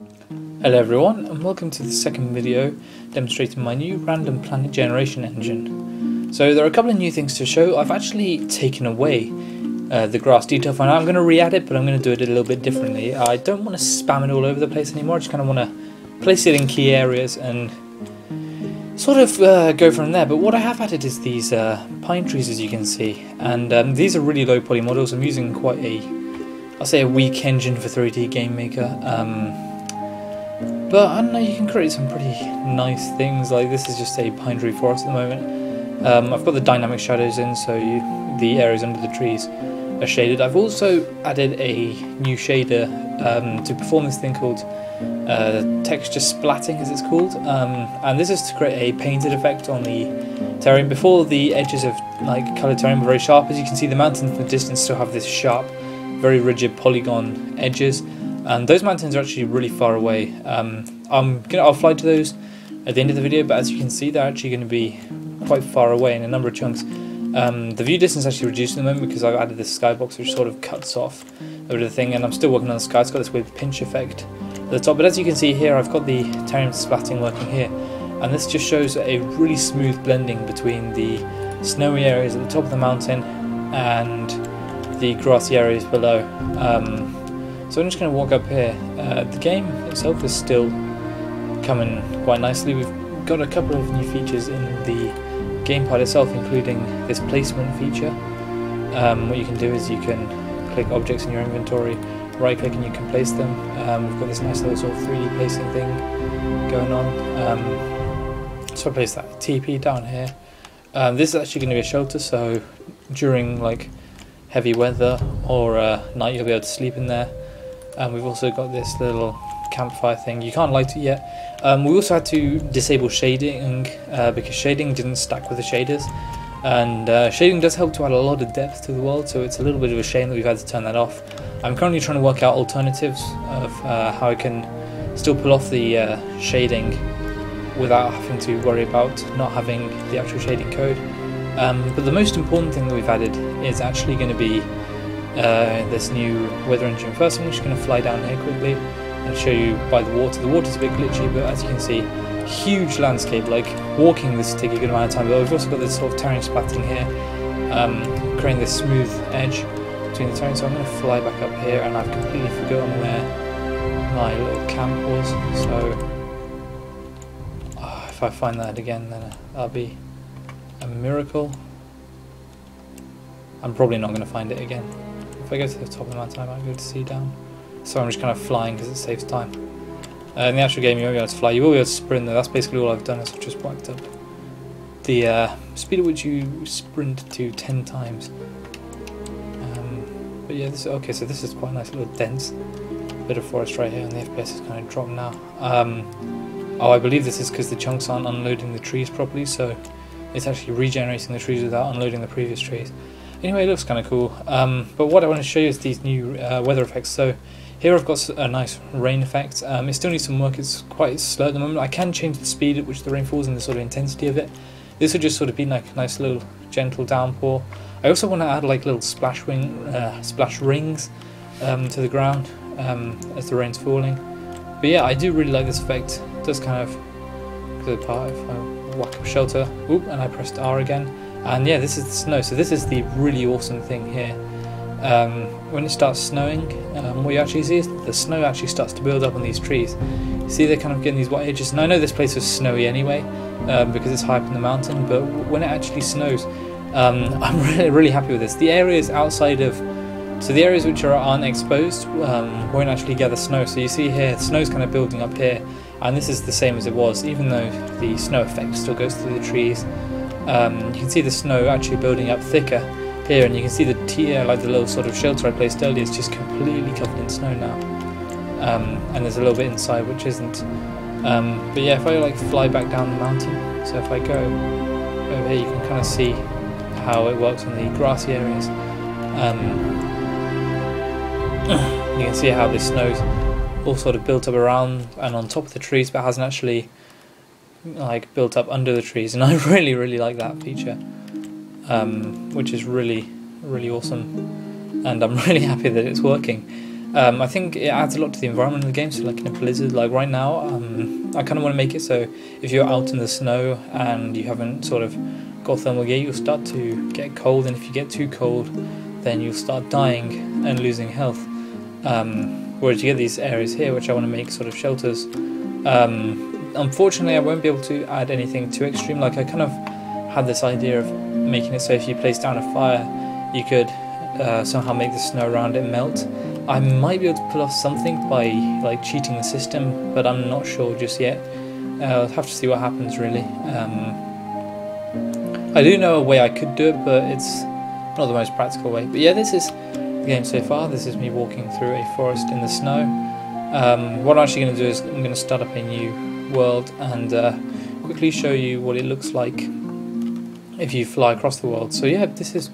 Hello everyone and welcome to the second video demonstrating my new random planet generation engine. So there are a couple of new things to show. I've actually taken away uh, the grass detail file. I'm going to re-add it but I'm going to do it a little bit differently. I don't want to spam it all over the place anymore, I just kind of want to place it in key areas and sort of uh, go from there. But what I have added is these uh, pine trees as you can see and um, these are really low poly models. I'm using quite a, I'll say a weak engine for 3D Game Maker. Um, but I don't know, you can create some pretty nice things. Like this is just a pine tree forest at the moment. Um, I've got the dynamic shadows in, so you, the areas under the trees are shaded. I've also added a new shader um, to perform this thing called uh, texture splatting, as it's called. Um, and this is to create a painted effect on the terrain. Before the edges of like coloured terrain were very sharp, as you can see, the mountains in the distance still have this sharp, very rigid polygon edges and those mountains are actually really far away. Um, I'm gonna I'll fly to those at the end of the video, but as you can see, they're actually going to be quite far away in a number of chunks. Um, the view distance actually reduced in the moment because I've added this skybox which sort of cuts off a bit of the thing, and I'm still working on the sky. It's got this weird pinch effect at the top, but as you can see here, I've got the terrain splatting working here, and this just shows a really smooth blending between the snowy areas at the top of the mountain and the grassy areas below. Um, so I'm just going to walk up here. Uh, the game itself is still coming quite nicely. We've got a couple of new features in the gamepad itself, including this placement feature. Um, what you can do is you can click objects in your inventory, right click and you can place them. Um, we've got this nice little sort of 3D placing thing going on. Um, so I place that TP down here. Um, this is actually going to be a shelter, so during like heavy weather or uh, night you'll be able to sleep in there and we've also got this little campfire thing. You can't light it yet. Um, we also had to disable shading uh, because shading didn't stack with the shaders. And uh, shading does help to add a lot of depth to the world, so it's a little bit of a shame that we've had to turn that off. I'm currently trying to work out alternatives of uh, how I can still pull off the uh, shading without having to worry about not having the actual shading code. Um, but the most important thing that we've added is actually going to be uh, this new weather engine. First, I'm just going to fly down here quickly and show you by the water. The water's a bit glitchy, but as you can see, huge landscape. Like walking this take a good amount of time. But we've also got this sort of terrain splatting here, um, creating this smooth edge between the terrain. So I'm going to fly back up here, and I've completely forgotten where my little camp was. So oh, if I find that again, then that'll be a miracle. I'm probably not going to find it again. If I go to the top of the mountain, I might be able to see down. So I'm just kind of flying because it saves time. Uh, in the actual game, you won't be able to fly. You will be able to sprint, though. That's basically all I've done is I've just whacked up the uh, speed at which you sprint to 10 times. Um, but yeah, this okay, so this is quite nice, a nice little dense bit of forest right here, and the FPS is kind of dropped now. Um, oh, I believe this is because the chunks aren't unloading the trees properly, so it's actually regenerating the trees without unloading the previous trees. Anyway, it looks kind of cool. Um, but what I want to show you is these new uh, weather effects. So here I've got a nice rain effect. Um, it still needs some work. It's quite slow at the moment. I can change the speed at which the rain falls and the sort of intensity of it. This would just sort of be like a nice little gentle downpour. I also want to add like little splash wing, uh, splash rings um, to the ground um, as the rain's falling. But yeah, I do really like this effect. It does kind of good part if I whack up shelter. Oop, and I pressed R again. And yeah, this is the snow. So this is the really awesome thing here. Um, when it starts snowing, um, what you actually see is the snow actually starts to build up on these trees. You see they're kind of getting these white edges. And I know this place was snowy anyway um, because it's high up in the mountain, but when it actually snows, um, I'm really, really happy with this. The areas outside of, so the areas which are, aren't exposed um, won't actually gather snow. So you see here, snow's kind of building up here, and this is the same as it was, even though the snow effect still goes through the trees um, you can see the snow actually building up thicker here and you can see the tier, like the little sort of shelter I placed earlier is just completely covered in snow now. Um, and there's a little bit inside which isn't. Um, but yeah if I like fly back down the mountain so if I go over here you can kind of see how it works on the grassy areas. Um, you can see how the snow's all sort of built up around and on top of the trees but hasn't actually like built up under the trees, and I really really like that feature, um, which is really really awesome, and I'm really happy that it's working. Um, I think it adds a lot to the environment of the game. So, like in a blizzard, like right now, um, I kind of want to make it so if you're out in the snow and you haven't sort of got thermal gear, you'll start to get cold, and if you get too cold, then you'll start dying and losing health. Um, whereas you get these areas here, which I want to make sort of shelters. Um, unfortunately, I won't be able to add anything too extreme. Like I kind of had this idea of making it so if you place down a fire, you could uh, somehow make the snow around it melt. I might be able to pull off something by like cheating the system, but I'm not sure just yet. Uh, I'll have to see what happens really. Um, I do know a way I could do it, but it's not the most practical way. But yeah, this is the game so far. This is me walking through a forest in the snow. Um, what I'm actually going to do is I'm going to start up a new world and uh, quickly show you what it looks like if you fly across the world. So yeah, this is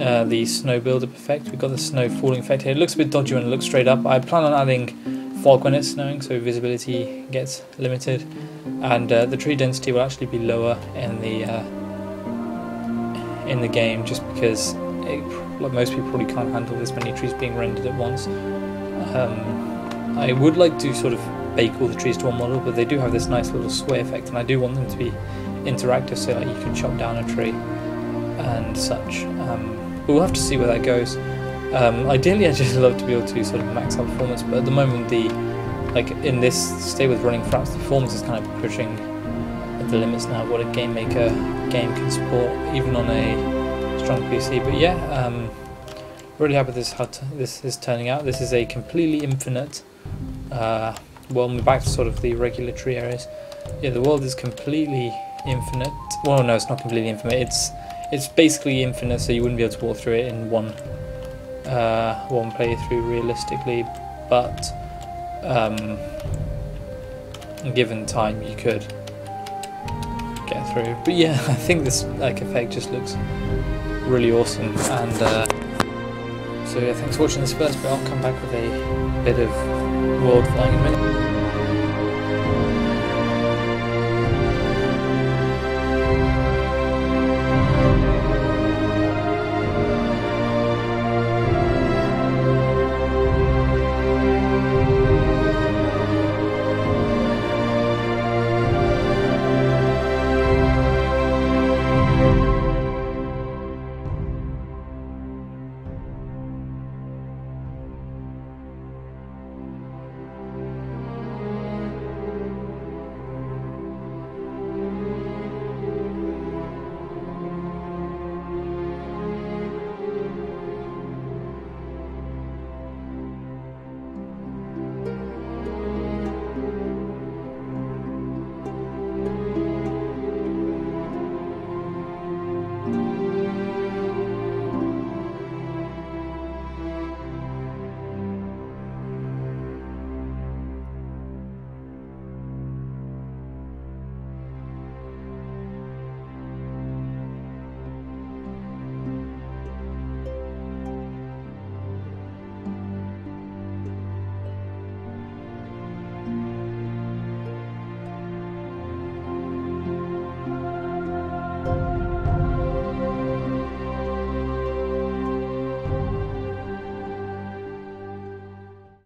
uh, the snow buildup effect. We've got the snow falling effect here. It looks a bit dodgy when it looks straight up. I plan on adding fog when it's snowing, so visibility gets limited, and uh, the tree density will actually be lower in the uh, in the game, just because it, like most people probably can't handle this many trees being rendered at once. Um, I would like to sort of bake all the trees to one model, but they do have this nice little sway effect, and I do want them to be interactive, so like you can chop down a tree and such. Um, we'll have to see where that goes. Um, ideally, I'd just love to be able to sort of max out performance, but at the moment, the like in this state with running fraps, the performance is kind of pushing the limits now what a game maker game can support, even on a strong PC. But yeah, um, really happy with this how this is turning out. This is a completely infinite. Uh, well, we're back to sort of the regulatory areas. Yeah, the world is completely infinite. Well, no, it's not completely infinite. It's it's basically infinite, so you wouldn't be able to walk through it in one uh, one playthrough realistically, but um, given time, you could get through. But yeah, I think this like effect just looks really awesome, and uh, so yeah, thanks for watching this first. But I'll come back with a bit of world flying in a minute.